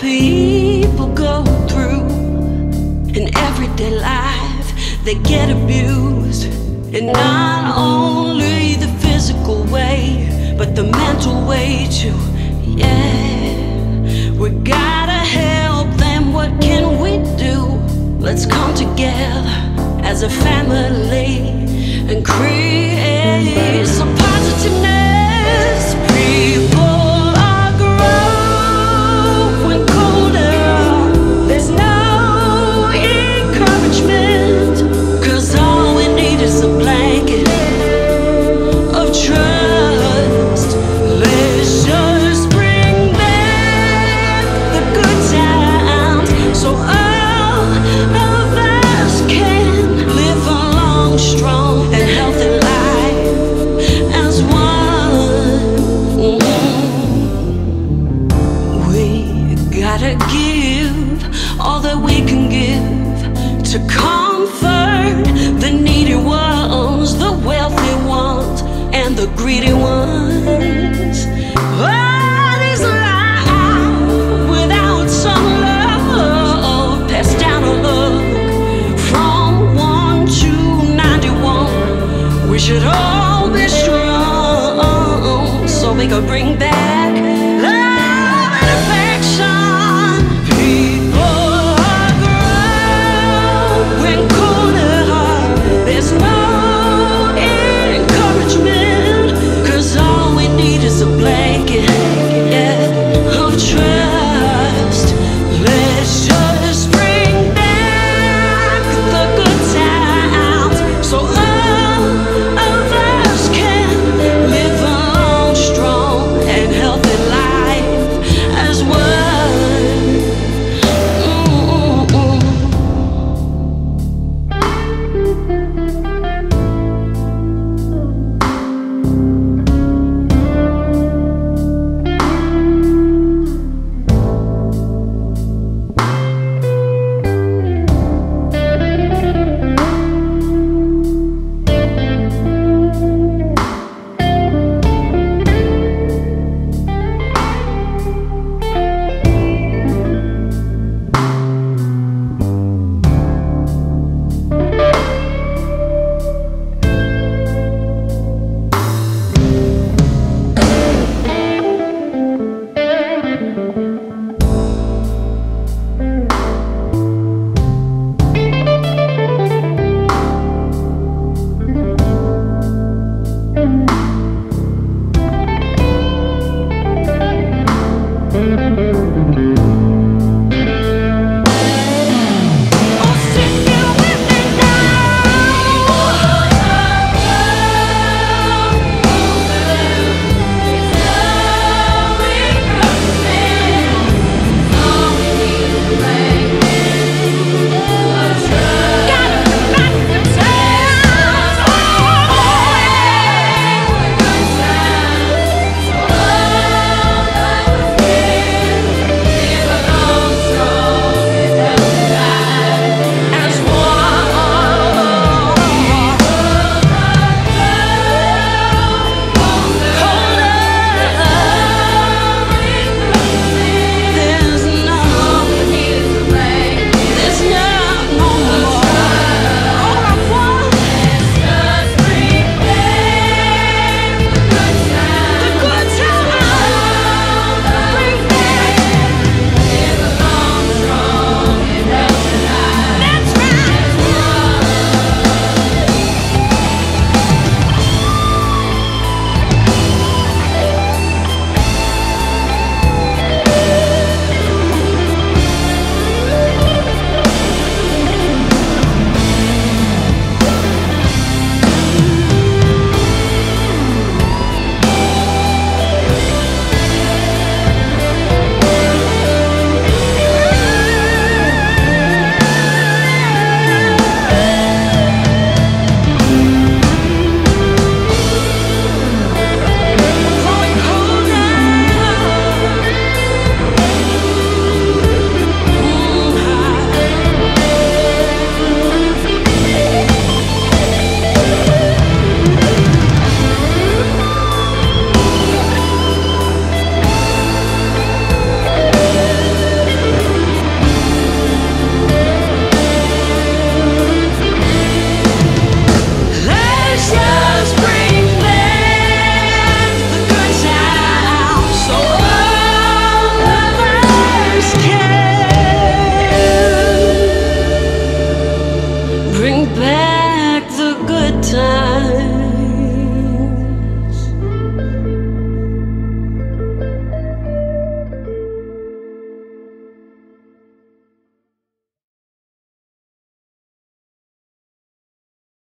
people go through in everyday life. They get abused, and not only the physical way, but the mental way too. Yeah, we gotta help them. What can we do? Let's come together as a family and create some positivity. Greedy ones. What is life without some love? Pass down a look from one to ninety-one. We should all be strong so we can bring back